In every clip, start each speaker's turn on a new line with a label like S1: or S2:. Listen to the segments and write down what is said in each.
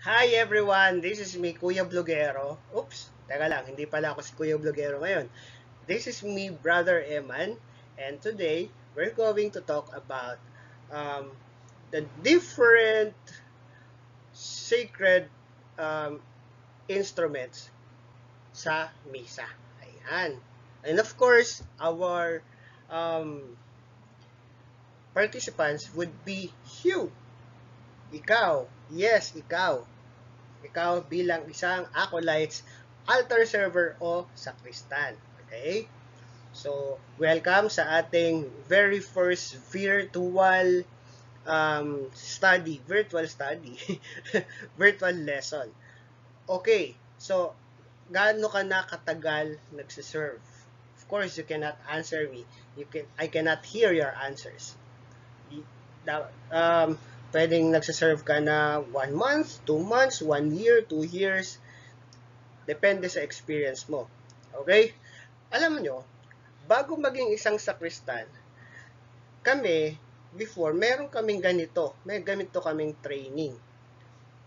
S1: Hi everyone, this is me, Kuya Blogero. Oops, teka lang, hindi pala ako si Kuya Blogero ngayon. This is me, Brother Eman, and today we're going to talk about um, the different sacred um, instruments sa misa. Ayan. And of course, our um, participants would be you. Ikaw, yes, ikaw. Ikaw bilang isang acolytes, altar server o sakristan. Okay? So, welcome sa ating very first virtual um, study, virtual study, virtual lesson. Okay, so, gaano ka na katagal nagsiserve? Of course, you cannot answer me. You can, I cannot hear your answers. Um, pwedeng nagsiserve ka na 1 month, 2 months, 1 year, 2 years. Depende sa experience mo. Okay? Alam nyo, bago maging isang sakristan, kami, before, meron kaming ganito. May ganito kaming training.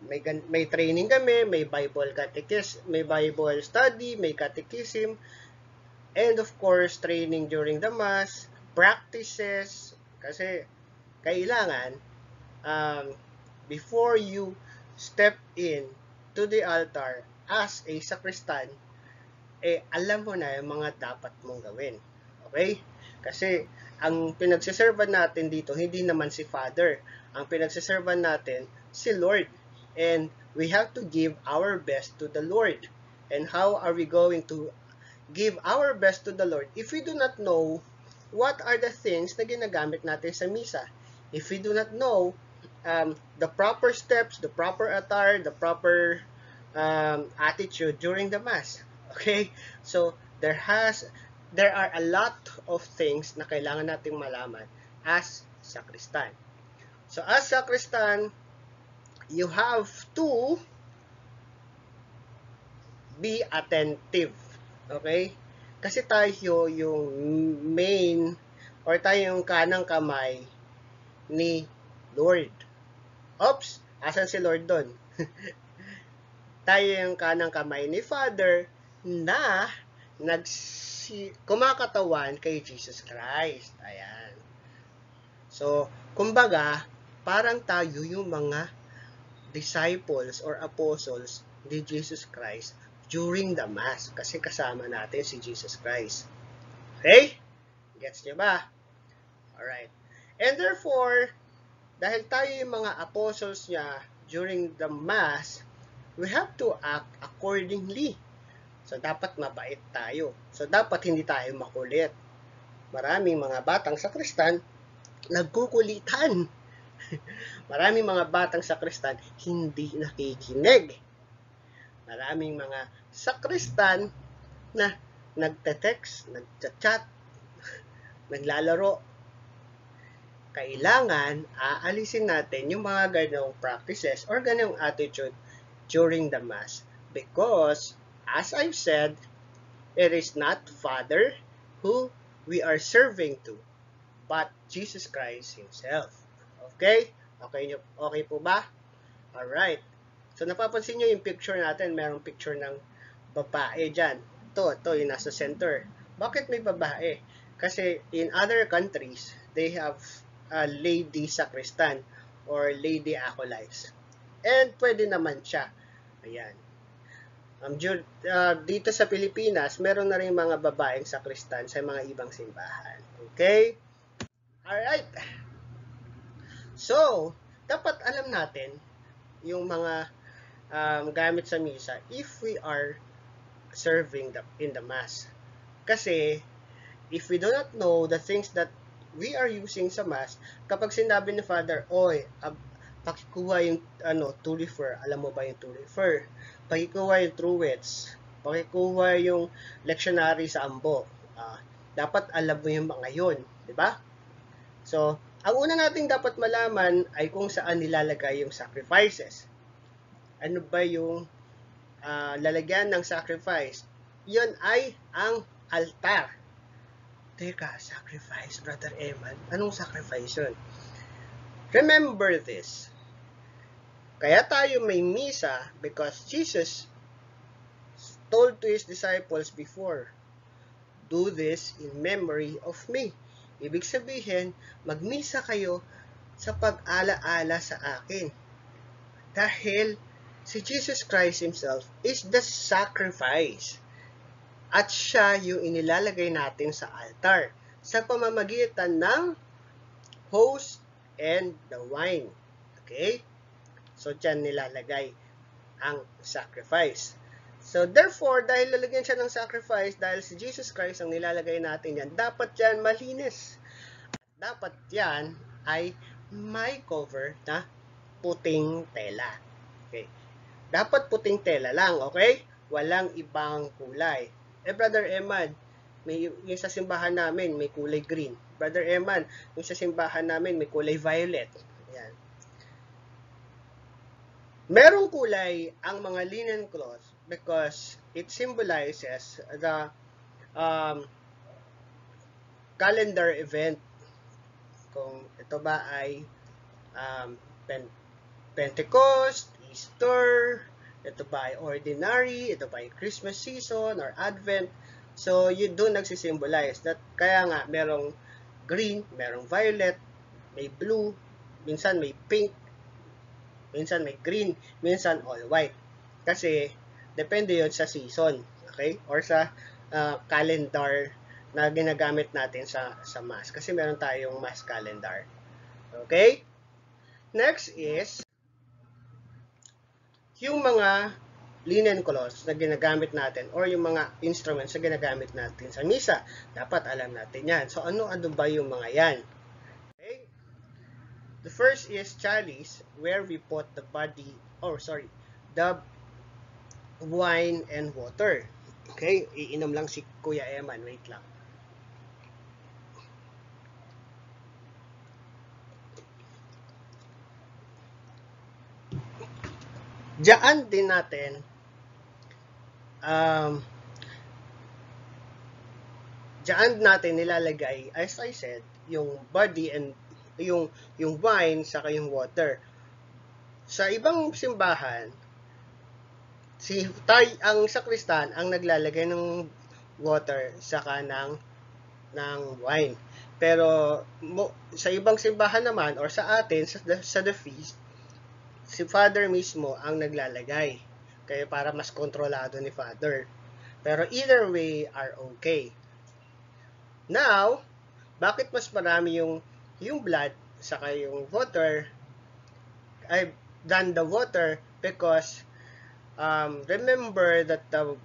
S1: May, may training kami, may Bible catechism, may Bible study, may catechism, and of course, training during the Mass, practices, kasi kailangan um, before you step in to the altar as a sacristan, eh, alam mo na yung mga dapat mong gawin. Okay? Kasi, ang pinagsiservan natin dito, hindi naman si Father. Ang pinagsiservan natin, si Lord. And we have to give our best to the Lord. And how are we going to give our best to the Lord if we do not know what are the things na ginagamit natin sa misa? If we do not know um, the proper steps, the proper attire, the proper um, attitude during the mass. Okay? So, there has there are a lot of things na kailangan nating malaman as sacristan. So, as sacristan, you have to be attentive. Okay? Kasi tayo yung main or tayo yung kanang kamay ni Lord. Oops, asan si Lord doon? Tayo yung kanang kamay ni Father na nagsi kumakatawan kay Jesus Christ. Ayan. So, kumbaga, parang tayo yung mga disciples or apostles ni Jesus Christ during the Mass kasi kasama natin si Jesus Christ. Okay? Gets niyo ba? Alright. And therefore, dahil tayo yung mga apostles niya during the Mass, we have to act accordingly. So, dapat mabait tayo. So, dapat hindi tayo makulit. Maraming mga batang sakristan, nagkukulitan. Maraming mga batang sakristan, hindi nakikinig. Maraming mga sakristan na nagte-text, nagchat-chat, naglalaro, kailangan aalisin natin yung mga ganong practices or ganong attitude during the Mass. Because, as I've said, it is not Father who we are serving to, but Jesus Christ Himself. Okay? Okay, okay po ba? Alright. So, napapansin nyo yung picture natin, merong picture ng babae dyan. Ito, ito, yung nasa center. Bakit may babae? Kasi in other countries, they have uh, lady sacristan or lady acolytes. And pwede naman siya. Ayan. Um, uh, dito sa Pilipinas, meron na rin mga babaeng sakristan sa mga ibang simbahan. Okay? Alright. So, dapat alam natin yung mga um, gamit sa misa if we are serving the, in the mass. Kasi, if we do not know the things that we are using sa mass, kapag sinabi ni Father, oy, ab, pakikuha yung ano, to refer, alam mo ba yung to refer? Pakikuha yung truets, pakikuha yung lectionary sa ambo. Uh, dapat alam mo yung mga yon, di ba? So, ang una nating dapat malaman ay kung saan nilalagay yung sacrifices. Ano ba yung uh, lalagyan ng sacrifice? Yun ay ang altar. Teka, sacrifice, Brother Eman. Anong sacrifice yun? Remember this. Kaya tayo may misa because Jesus told to His disciples before, Do this in memory of me. Ibig sabihin, magmisa kayo sa pag-alaala sa akin. Dahil si Jesus Christ Himself is the sacrifice. At siya yung inilalagay natin sa altar sa pamamagitan ng host and the wine. Okay? So, dyan nilalagay ang sacrifice. So, therefore, dahil lalagyan siya ng sacrifice, dahil si Jesus Christ ang nilalagay natin yan, dapat yan malinis. At dapat yan ay may cover na puting tela. Okay. Dapat puting tela lang, okay? Walang ibang kulay. Eh, Brother Eman, may, yung sa simbahan namin, may kulay green. Brother Eman, yung sa simbahan namin, may kulay violet. Ayan. Merong kulay ang mga linen cloth because it symbolizes the um, calendar event. Kung ito ba ay um, Pen Pentecost, Easter, ito ba ay ordinary, ito ba ay Christmas season or Advent. So, yun doon nagsisimbolize. That, kaya nga, merong green, merong violet, may blue, minsan may pink, minsan may green, minsan all white. Kasi, Depende yon sa season, okay? Or sa uh, calendar na ginagamit natin sa sa mass kasi meron tayong mass calendar. Okay? Next is yung mga linen cloths na ginagamit natin or yung mga instruments na ginagamit natin sa misa. Dapat alam natin yan. So, ano-ano ba yung mga yan? Okay? The first is chalice where we put the body, or sorry, the wine and water. Okay, iinom lang si Kuya Eman. Wait lang. Diyan din natin um, diyan natin nilalagay as I said yung body and yung yung wine saka yung water. Sa ibang simbahan, si tay ang sakristan ang naglalagay ng water saka ng ng wine. Pero mo, sa ibang simbahan naman or sa atin sa, sa the feast si Father mismo ang naglalagay. Kaya para mas kontrolado ni Father. Pero either way are okay. Now, bakit mas marami yung yung blood saka yung water ay than the water because um, remember that the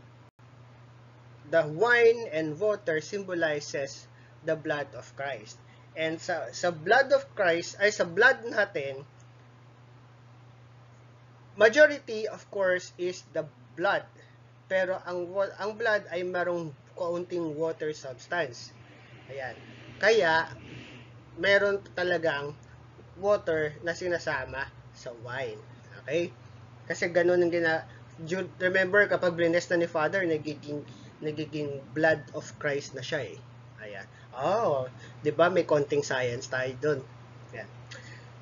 S1: the wine and water symbolizes the blood of Christ. And sa, sa blood of Christ, ay sa blood natin, majority of course is the blood. Pero ang ang blood ay marong kaunting water substance. Ayan. Kaya meron talagang water na sinasama sa wine. Okay? Kasi ganun ang gina remember kapag blines na ni Father, nagiging nagiging blood of Christ na siya eh. Ayan. Oh, 'di ba may konting science tayo doon. Ayan.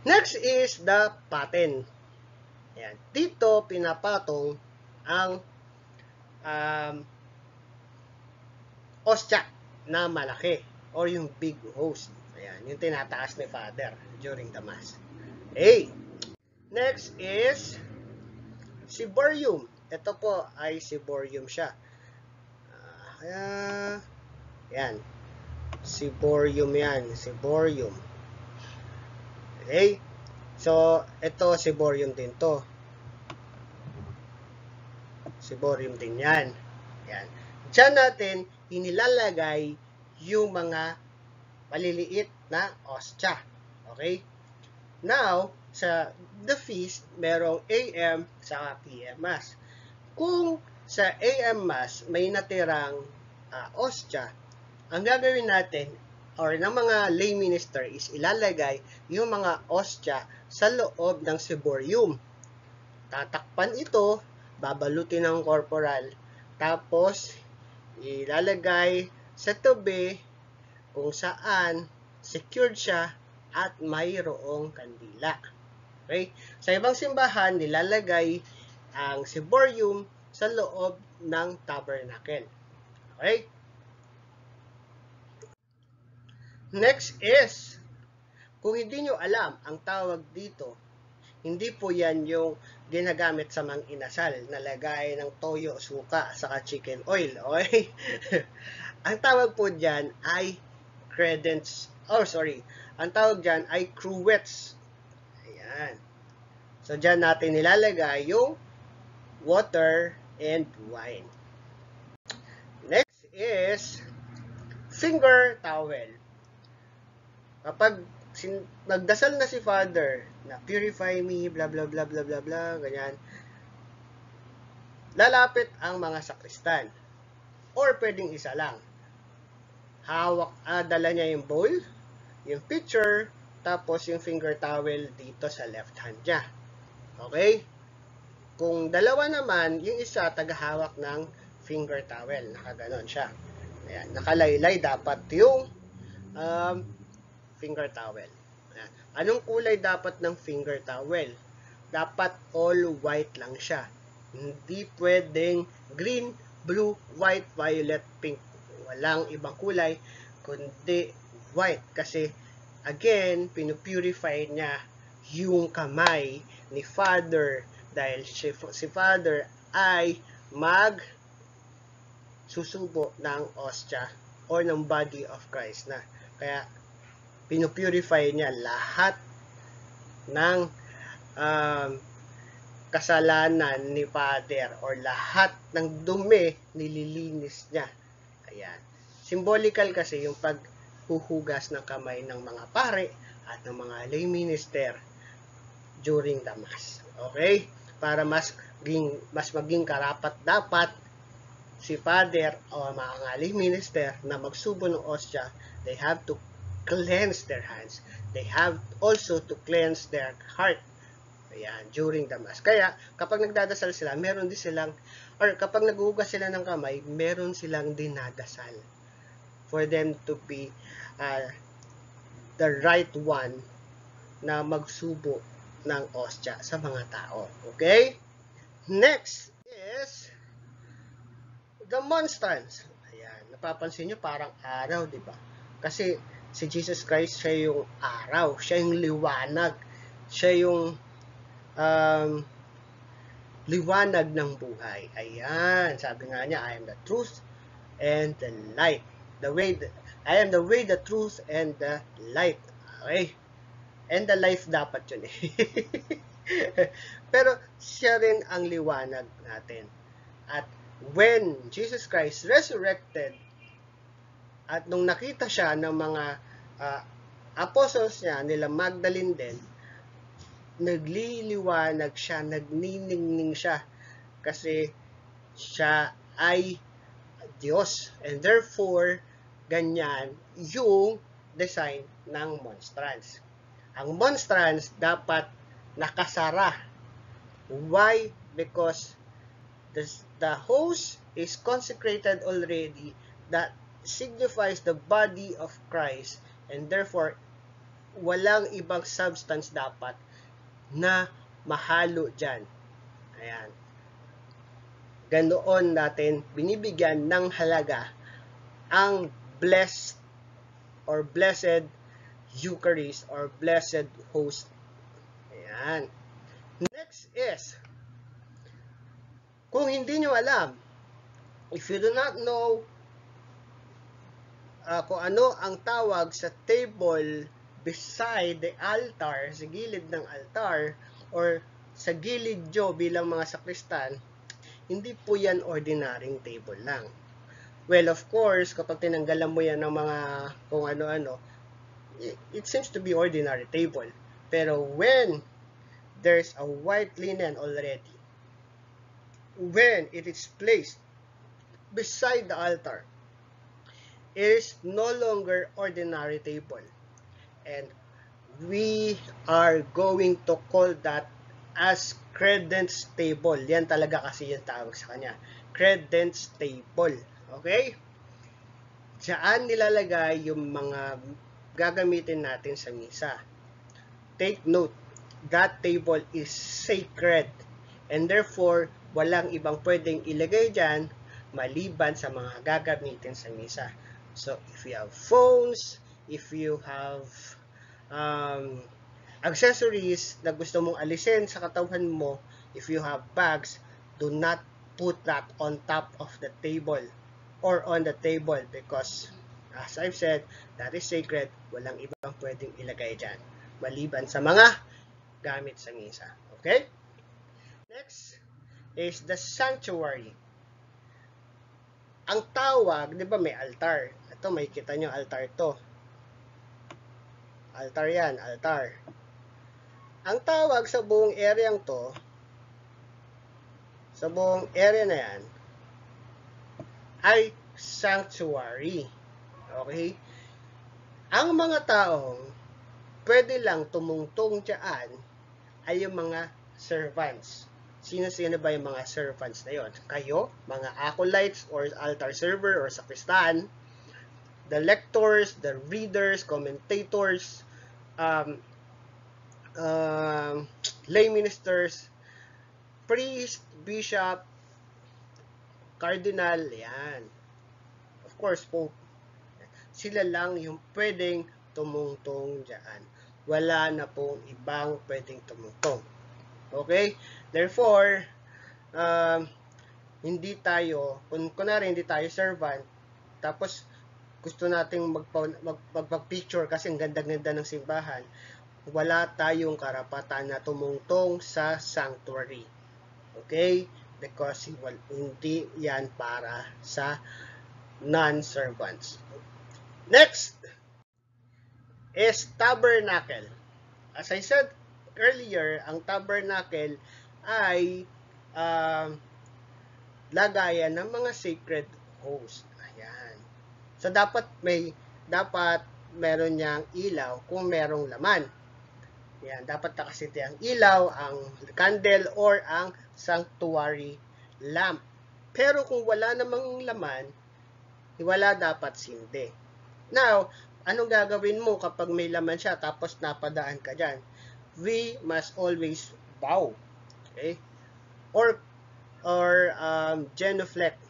S1: Next is the paten. Ayan. Dito pinapatong ang um, ostya na malaki or yung big host. Ayan, yung tinataas ni Father during the Mass. Okay. Next is Siborium. Ito po ay Siborium siya. Uh, kaya, yan. Siborium yan. Siborium. Okay? So, ito Siborium din to. Siborium din yan. Yan. Diyan natin inilalagay yung mga maliliit na ostya. Okay? Now, sa the feast, merong AM sa PM Mass. Kung sa AM Mass may natirang uh, ostya, ang gagawin natin or ng mga lay minister is ilalagay yung mga ostya sa loob ng siborium. Tatakpan ito, babalutin ng corporal, tapos ilalagay sa tube kung saan secured siya at mayroong kandila. Okay? Sa ibang simbahan, nilalagay ang ciborium sa loob ng tabernacle. Okay? Next is, kung hindi nyo alam, ang tawag dito, hindi po yan yung ginagamit sa mang inasal na lagay ng toyo, suka, saka chicken oil. Okay? ang tawag po dyan ay credence, oh sorry, ang tawag dyan ay cruets. Ayan. So, dyan natin nilalagay yung water and wine. Next is finger towel. Kapag sin, nagdasal na si Father na purify me, bla bla bla bla bla bla, ganyan, lalapit ang mga sakristan. Or pwedeng isa lang. Hawak, ah, dala niya yung bowl, yung pitcher, tapos yung finger towel dito sa left hand niya. Okay? Kung dalawa naman, yung isa tagahawak ng finger towel. Nakaganon siya. Ayan, nakalaylay dapat yung um, finger towel. Ayan. Anong kulay dapat ng finger towel? Dapat all white lang siya. Hindi pwedeng green, blue, white, violet, pink. Walang ibang kulay, kundi white. Kasi, again, pinupurify niya yung kamay ni Father dahil si, si Father ay mag susubo ng ostya or ng body of Christ na. Kaya pinupurify niya lahat ng um, kasalanan ni Father or lahat ng dumi nililinis niya. Ayan. Symbolical kasi yung paghuhugas ng kamay ng mga pare at ng mga lay minister during the Mass. Okay? Para mas maging, mas maging karapat dapat si Father o mga ngali minister na magsubo ng ostya, they have to cleanse their hands. They have also to cleanse their heart. Ayan, during the Mass. Kaya, kapag nagdadasal sila, meron din silang, or kapag naghuhugas sila ng kamay, meron silang dinadasal for them to be uh, the right one na magsubo ng ostya sa mga tao. Okay? Next is the monstrance. Ayan, napapansin nyo parang araw, di ba? Kasi si Jesus Christ, siya yung araw, siya yung liwanag, siya yung um, liwanag ng buhay. Ayan, sabi nga niya, I am the truth and the light. The way, the, I am the way, the truth, and the light. Okay? And the life dapat yun eh. Pero siya rin ang liwanag natin. At when Jesus Christ resurrected, at nung nakita siya ng mga uh, apostles niya, nila Magdalene din, nagliliwanag siya, nagniningning siya. Kasi siya ay Diyos. And therefore, ganyan yung design ng monstrance ang monstrance dapat nakasara. Why? Because the, the host is consecrated already that signifies the body of Christ and therefore walang ibang substance dapat na mahalo dyan. Ayan. Ganoon natin binibigyan ng halaga ang blessed or blessed Eucharist or Blessed Host. Ayan. Next is, kung hindi nyo alam, if you do not know uh, kung ano ang tawag sa table beside the altar, sa gilid ng altar, or sa gilid nyo bilang mga sakristan, hindi po yan ordinaryong table lang. Well, of course, kapag tinanggalan mo yan ng mga kung ano-ano, it seems to be ordinary table. Pero when there's a white linen already, when it is placed beside the altar, it is no longer ordinary table. And we are going to call that as credence table. Yan talaga kasi yung tawag sa kanya. Credence table. Okay? Diyan nilalagay yung mga gagamitin natin sa misa. Take note, that table is sacred. And therefore, walang ibang pwedeng ilagay dyan maliban sa mga gagamitin sa misa. So, if you have phones, if you have um, accessories na gusto mong alisin sa katawan mo, if you have bags, do not put that on top of the table or on the table because as I've said, that is sacred. Walang ibang pwedeng ilagay dyan. Maliban sa mga gamit sa misa. Okay? Next is the sanctuary. Ang tawag, di ba may altar? Ito, may kita nyo altar to. Altar yan, altar. Ang tawag sa buong area to, sa buong area na yan, ay sanctuary. Okay? Ang mga taong pwede lang tumungtong dyan ay yung mga servants. Sino-sino ba yung mga servants na yon? Kayo, mga acolytes or altar server or sakristan, the lectors, the readers, commentators, um, uh, lay ministers, priest, bishop, cardinal, yan. Of course, pope. Sila lang yung pwedeng tumungtong dyan. Wala na pong ibang pwedeng tumungtong. Okay? Therefore, um, hindi tayo, kung kunwari hindi tayo servant, tapos gusto nating magpa, mag, magpag-picture kasi ang ganda-ganda ng simbahan, wala tayong karapatan na tumungtong sa sanctuary. Okay? Because well, hindi yan para sa non-servants. Next is tabernacle. As I said earlier, ang tabernacle ay uh, lagayan ng mga sacred host. So, dapat may, dapat meron niyang ilaw kung merong laman. Yan, dapat nakasiti ang ilaw, ang candle, or ang sanctuary lamp. Pero kung wala namang laman, wala dapat sindi. Now, anong gagawin mo kapag may laman siya tapos napadaan ka dyan? we must always bow. Okay? Or or um, genuflect.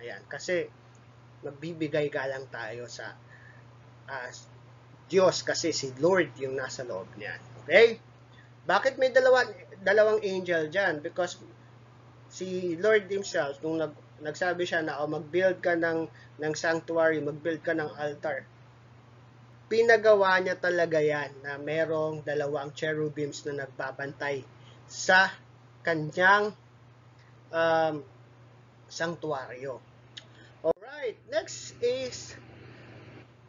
S1: Ayan, kasi magbibigay galang tayo sa uh, Diyos kasi si Lord yung nasa loob niyan. Okay? Bakit may dalawang dalawang angel diyan? Because si Lord himself nung nag, nagsabi siya na oh, mag-build ka ng ng sanctuary, mag-build ka ng altar pinagawa niya talaga yan na merong dalawang cherubims na nagbabantay sa kanyang um, sanctuaryo. Next is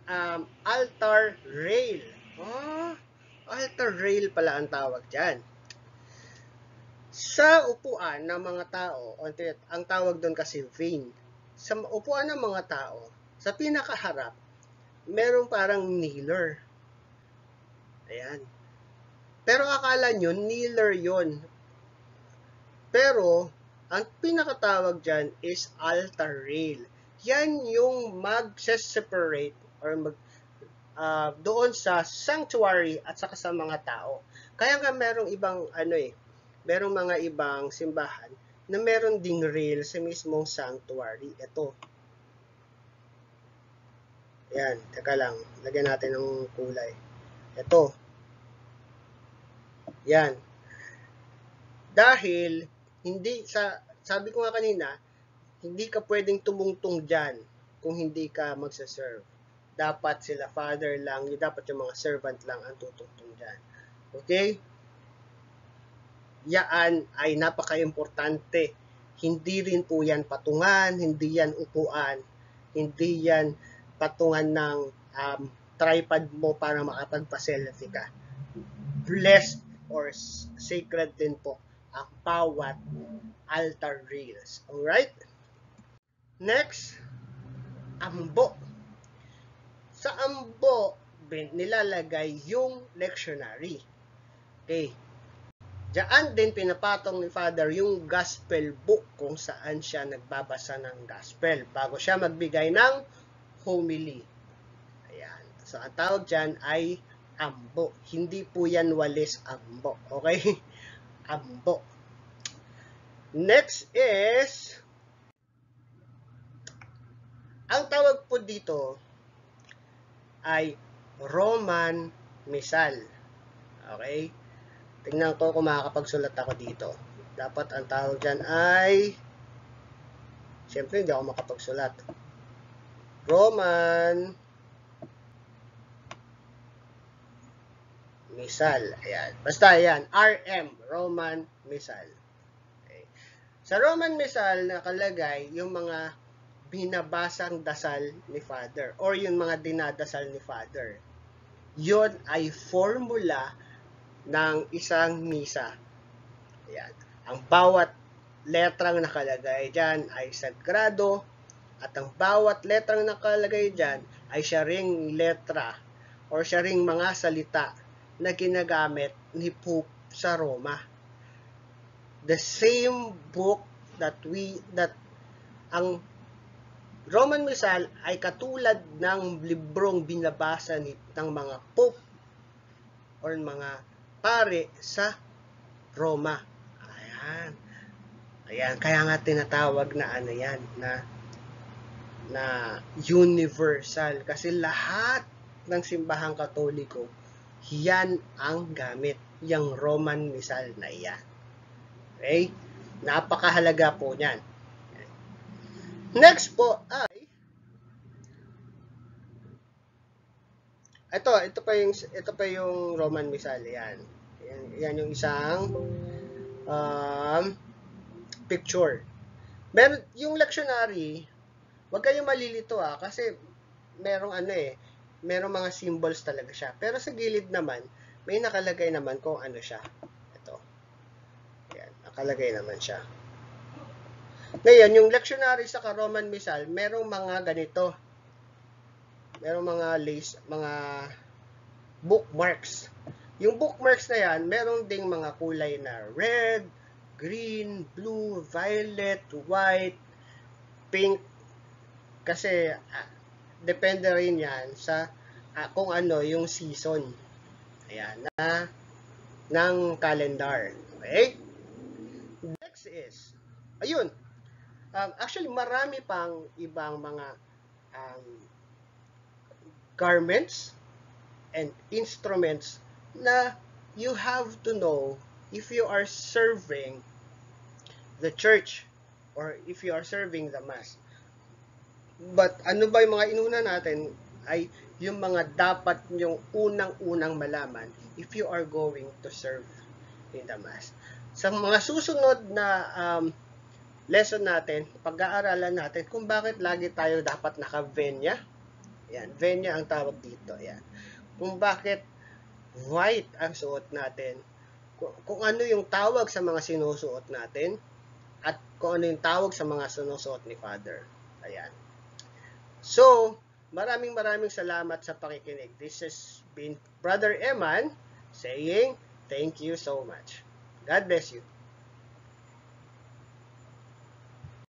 S1: um, altar rail. Oh, altar rail pala ang tawag dyan. Sa upuan ng mga tao, ang tawag doon kasi vein, sa upuan ng mga tao, sa pinakaharap, merong parang kneeler. Ayan. Pero akala nyo, kneeler yon. Pero, ang pinakatawag dyan is altar rail. Yan yung mag-separate or mag, uh, doon sa sanctuary at saka sa mga tao. Kaya nga merong ibang ano eh, merong mga ibang simbahan na meron ding rail sa mismong sanctuary. Ito, yan, teka lang. Lagyan natin ng kulay. Ito. Yan. Dahil, hindi sa, sabi ko nga kanina, hindi ka pwedeng tumungtong dyan kung hindi ka magsaserve. Dapat sila father lang, dapat yung mga servant lang ang tutungtong dyan. Okay? Yaan ay napaka-importante. Hindi rin po yan patungan, hindi yan upuan, hindi yan patungan ng um, tripod mo para makapagpa-selfie ka. Blessed or sacred din po ang bawat altar rails. Alright? Next, ambo. Sa ambo, nilalagay yung lectionary. Okay. Diyan din pinapatong ni Father yung gospel book kung saan siya nagbabasa ng gospel bago siya magbigay ng homily. Ayan. So, ang tawag dyan ay ambo. Hindi po yan walis ambo. Okay? Ambo. Next is, ang tawag po dito ay Roman Misal. Okay? Tingnan ko kung makakapagsulat ako dito. Dapat ang tawag dyan ay, siyempre hindi ako makapagsulat. Roman Misal. Ayan. Basta ayan. RM. Roman Misal. Okay. Sa Roman Misal, nakalagay yung mga binabasang dasal ni Father or yung mga dinadasal ni Father. Yon ay formula ng isang misa. Ayan. Ang bawat letrang nakalagay dyan ay sagrado at ang bawat letrang nakalagay dyan ay siya ring letra or siya ring mga salita na ginagamit ni Pope sa Roma. The same book that we that ang Roman Missal ay katulad ng librong binabasa ni, ng mga pope or mga pare sa Roma. Ayan. Ayan, kaya nga tinatawag na ano yan, na na universal kasi lahat ng simbahang katoliko yan ang gamit, yung Roman Missal na iyan. Okay? Napakahalaga po niyan. Next po ay ito, ito pa yung ito pa yung Roman Missal yan. Yan, yan yung isang um, picture. Meron yung lectionary, wag kayong malilito ah kasi merong ano eh, merong mga symbols talaga siya. Pero sa gilid naman, may nakalagay naman kung ano siya. Ito. Yan, nakalagay naman siya. Ngayon, yung lectionary sa Roman Missal, merong mga ganito. Merong mga lace, mga bookmarks. Yung bookmarks na yan, merong ding mga kulay na red, green, blue, violet, white, pink. Kasi ah, depende rin yan sa uh, kung ano yung season. Ayan, na ng calendar. Okay? Next is, ayun, um, actually marami pang ibang mga um, garments and instruments na you have to know if you are serving the church or if you are serving the mass. But ano ba yung mga inuna natin ay yung mga dapat yung unang-unang malaman if you are going to serve in the Mass. Sa mga susunod na um, lesson natin, pag-aaralan natin kung bakit lagi tayo dapat naka-venya. Yan, venya ang tawag dito. Yan. Kung bakit white ang suot natin. Kung, kung ano yung tawag sa mga sinusuot natin at kung ano yung tawag sa mga sinusuot ni Father. Ayan. So, maraming maraming salamat sa pakikinig. This has been Brother Eman saying thank you so much. God bless you.